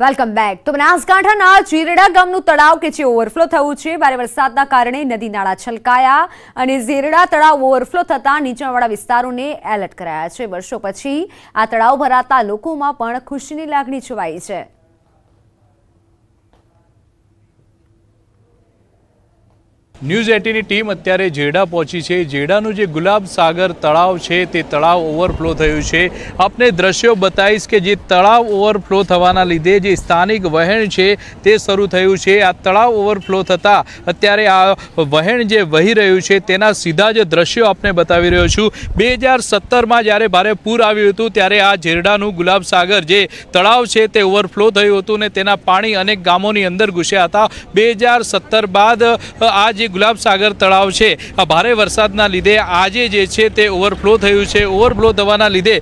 Welcome back તો બનાસકાંઠાના જીરડા ગામનું તળાવ કે જે ઓવરફ્લો થયું છે, ભારે વરસાદના કારણે નદી નાળા છલકાયા અને ઝેરડા તળાવ ઓવરફ્લો થતા નીચાણવાળા વિસ્તારોને એલર્ટ કરાયા છે. વર્ષો પછી આ તળાવ ભરાતા લોકોમાં પણ ખુશીની લાગણી છવાઈ છે. ન્યૂઝ એટીની ટીમ અત્યારે જેડા પહોંચી છે. જેડાનું જે ગુલાબ સાગર તળાવ છે, તે તળાવ ઓવરફ્લો થયું છે. આપને દ્રશ્યો બતાવીશ કે જે તળાવ ઓવરફ્લો થવાના લીધે જે સ્થાનિક વહેણ છે, તે શરૂ થયું છે. આ તળાવ ઓવરફ્લો થતાં અત્યારે આ વહેણ જે વહી રહ્યું છે, તેના સીધા જ દ્રશ્યો આપને બતાવી રહ્યો છું. બે હજાર સત્તરમાં જ્યારે ભારે પૂર આવ્યું હતું, ત્યારે આ જેરડાનું ગુલાબ સાગર જે તળાવ છે, તે ઓવરફ્લો થયું હતું ને તેના પાણી અનેક ગામોની અંદર ઘૂસ્યા હતા. બે હજાર સત્તર બાદ આ જે ગુલાબ સાગર તળાવ છે. આ ભારે વરસાદના લીધે આજે જે છે તે ઓવરફ્લો થયું છે. ઓવરફ્લો થવાના લીધે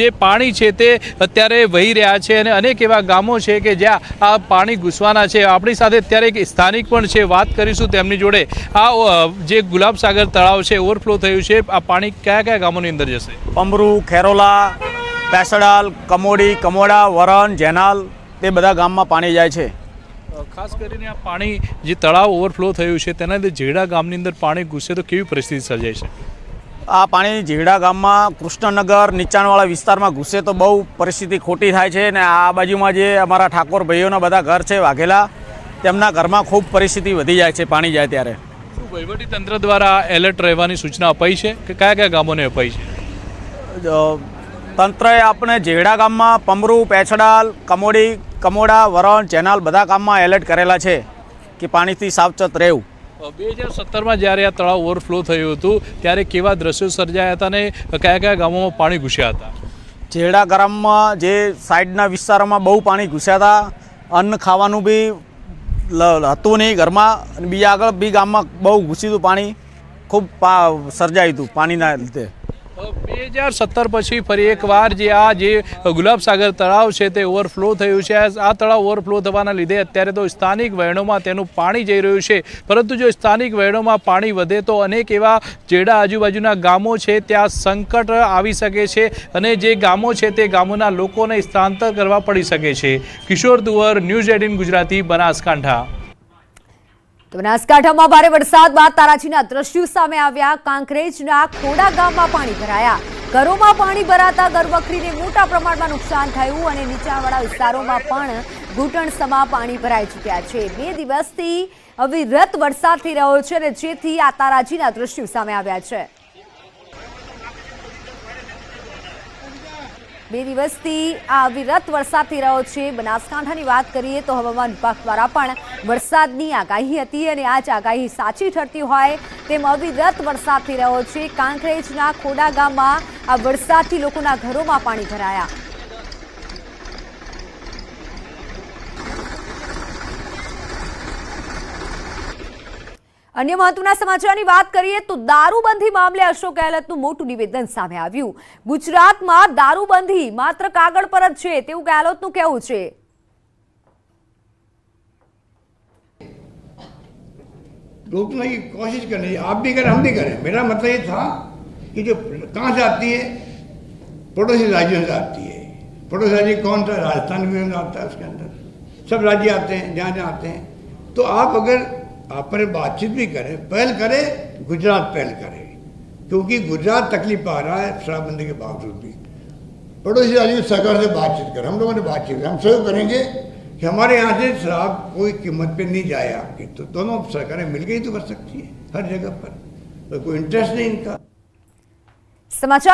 જે પાણી છે તે અત્યારે વહી રહ્યા છે અને અનેક એવા ગામો છે કે જ્યાં આ પાણી ઘૂસવાના છે. આપણી સાથે અત્યારે એક સ્થાનિક પણ છે. વાત કરીશું તેમની જોડે. આ જે ગુલાબસાગર તળાવ છે, ઓવરફ્લો થયું છે. આ પાણી કયા કયા ગામોની અંદર જશે? પમરુ ખેરોલા, પેસડાલ, કમોડી, કમોડા વરણ જેનાલ, તે બધા ગામમાં પાણી જાય છે. ખાસ કરીને આ પાણી જે તળાવ ઓવરફ્લો થયું છે તેના લીધે જેડા ગામની અંદર પાણી ઘૂસે તો કેવી પરિસ્થિતિ સર્જાય છે? આ પાણી ઝીડા ગામમાં કૃષ્ણનગર નીચાણવાળા વિસ્તારમાં ઘૂસે તો બહુ પરિસ્થિતિ ખોટી થાય છે અને આ બાજુમાં જે અમારા ઠાકોર ભાઈઓના બધા ઘર છે વાઘેલા તેમના ઘરમાં ખૂબ પરિસ્થિતિ વધી જાય છે પાણી જાય ત્યારે. વહીવટી તંત્ર દ્વારા એલર્ટ રહેવાની સૂચના અપાઈ છે? કે કયા કયા ગામોને અપાઈ છે? તંત્રએ આપણે જેડા ગામમાં પમરુ પેછડાલ કમોડી કમોડા વરણ ચેનાલ બધા ગામમાં એલર્ટ કરેલા છે કે પાણીથી સાવચેત રહેવું. બે હજાર સત્તરમાં જ્યારે આ તળાવ ઓવરફ્લો થયું હતું ત્યારે કેવા દ્રશ્યો સર્જાયા હતા અને કયા કયા ગામોમાં પાણી ઘૂસ્યા હતા? જેડા ગામમાં જે સાઈડના વિસ્તારોમાં બહુ પાણી ઘૂસ્યા હતા અન્ન ખાવાનું બી હતું નહીં ઘરમાં બીજા આગળ બી ગામમાં બહુ ઘૂસ્યું હતું પાણી ખૂબ પા સર્જાયું હતું પાણીના લીધે. બે હજાર સત્તર પછી ફરી એકવાર જે આ જે ગુલાબસાગર તળાવ છે તે ઓવરફ્લો થયું છે. આ તળાવ ઓવરફ્લો થવાના લીધે અત્યારે તો સ્થાનિક વહેણોમાં તેનું પાણી જઈ રહ્યું છે. પરંતુ જો સ્થાનિક વહેણોમાં પાણી વધે તો અનેક એવા જેડા આજુબાજુના ગામો છે ત્યાં સંકટ આવી શકે છે અને જે ગામો છે તે ગામોના લોકોને સ્થળાંતર કરવા પડી શકે છે. કિશોર દુવર ન્યૂઝ એટીન ગુજરાતી, બનાસકાંઠા. તો બનાસકાંઠામાં ભારે વરસાદ બાદ તારાજીના દ્રશ્યો સામે આવ્યા. કાંકરેજના ખોડા ગામમાં પાણી ભરાયા. ઘરોમાં પાણી ભરાતા ગરવખરીને મોટા પ્રમાણમાં નુકસાન થયું અને નીચાણવાળા વિસ્તારોમાં પણ ઘૂંટણસમા પાણી ભરાઈ ચૂક્યા છે. બે દિવસથી અવિરત વરસાદ થઈ રહ્યો છે અને જેથી આ તારાજીના દ્રશ્યો સામે આવ્યા છે. બે દિવસથી આ વિરત વરસાદ થઈ રહ્યો છે. બનાસકાંઠાની વાત કરીએ તો હવામાન વિભાગ દ્વારા પણ વરસાદની આગાહી હતી અને આ જ આગાહી સાચી ઠરતી હોય તેમ અવિરત વરસાદ થઈ રહ્યો છે. કાંકરેજના ખોડા ગામમાં આ વરસાદથી લોકોના ઘરોમાં પાણી ભરાયા. અન્ય મહત્વના સમાચારની વાત કરીએ તો દારૂબંધી મામલે અશોક ગેહલોતનું મોટું નિવેદન સામે આવ્યું ગુજરાતમાં દારૂબંધી માત્ર કાગળ પર જ છે તેવું ગેહલોતનું કહેવું છે रोकने की कोशिश करनी चाहिए आप भी करें हम भी करें मेरा मतलब ये था कि जो कहाँ से आती है पड़ोसी राज्यों से आती है पड़ोसी राज्य कौन सा राजस्थान भी आता है उसके अंदर सब राज्य आते हैं जहाँ जहाँ आते हैं तो आप अगर आपने बातचीत भी करें, पहल करें, गुजरात पहल करें। क्योंकि गुजरात तकलीफ़ पा रहा है, शराबबंदी के बावजूद भी। पड़ोसी राज्य सरकार से बातचीत करें, हम लोगों ने बातचीत हम सहयोग करेंगे कि हमारे यहाँ से शराब कोई कीमत पे नहीं जाए आपकी। तो दोनों सरकारें मिल गई तो कर सकती है, हर जगह पर। तो कोई इंटरेस्ट नहीं इनका। समाचार